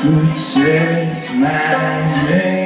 Protect my name.